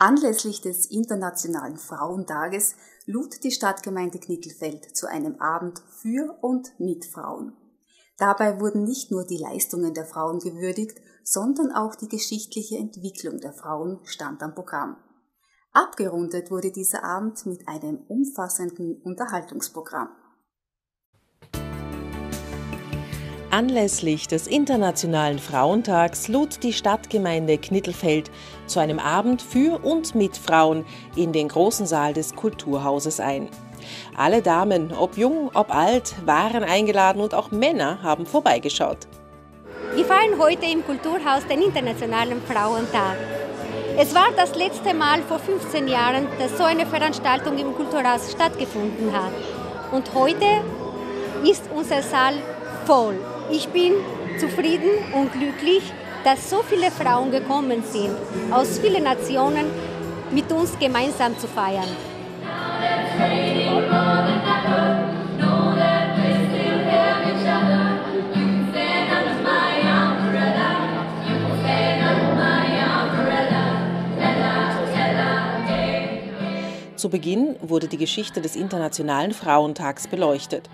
Anlässlich des Internationalen Frauentages lud die Stadtgemeinde Knickelfeld zu einem Abend für und mit Frauen. Dabei wurden nicht nur die Leistungen der Frauen gewürdigt, sondern auch die geschichtliche Entwicklung der Frauen stand am Programm. Abgerundet wurde dieser Abend mit einem umfassenden Unterhaltungsprogramm. Anlässlich des Internationalen Frauentags lud die Stadtgemeinde Knittelfeld zu einem Abend für und mit Frauen in den großen Saal des Kulturhauses ein. Alle Damen, ob jung, ob alt, waren eingeladen und auch Männer haben vorbeigeschaut. Wir feiern heute im Kulturhaus den Internationalen Frauentag. Es war das letzte Mal vor 15 Jahren, dass so eine Veranstaltung im Kulturhaus stattgefunden hat. Und heute ist unser Saal voll. Ich bin zufrieden und glücklich, dass so viele Frauen gekommen sind, aus vielen Nationen, mit uns gemeinsam zu feiern. Zu Beginn wurde die Geschichte des Internationalen Frauentags beleuchtet.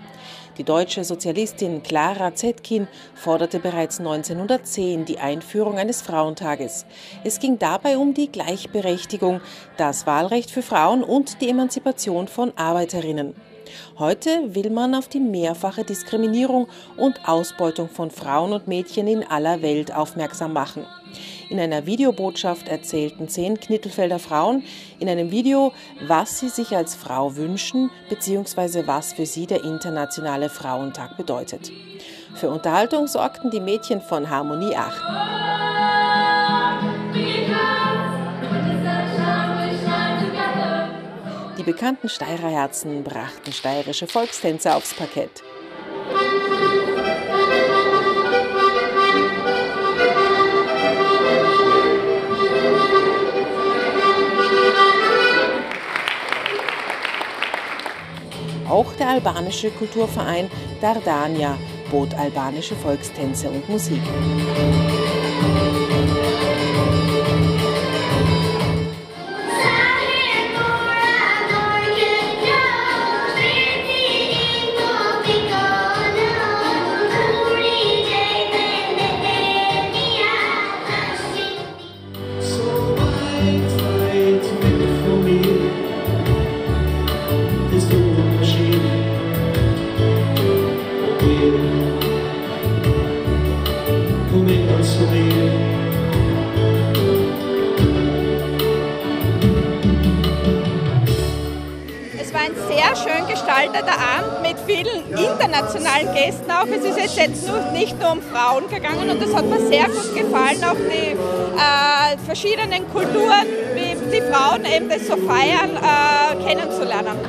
Die deutsche Sozialistin Clara Zetkin forderte bereits 1910 die Einführung eines Frauentages. Es ging dabei um die Gleichberechtigung, das Wahlrecht für Frauen und die Emanzipation von Arbeiterinnen. Heute will man auf die mehrfache Diskriminierung und Ausbeutung von Frauen und Mädchen in aller Welt aufmerksam machen. In einer Videobotschaft erzählten zehn Knittelfelder Frauen in einem Video, was sie sich als Frau wünschen bzw. was für sie der Internationale Frauentag bedeutet. Für Unterhaltung sorgten die Mädchen von Harmonie 8. bekannten Steirer Herzen brachten steirische Volkstänze aufs Parkett. Auch der albanische Kulturverein Dardania bot albanische Volkstänze und Musik. Es war ein sehr schön gestalteter Abend mit vielen internationalen Gästen auch. Es ist jetzt nicht nur um Frauen gegangen und das hat mir sehr gut gefallen, auch die äh, verschiedenen Kulturen, wie die Frauen eben das so feiern, äh, kennenzulernen.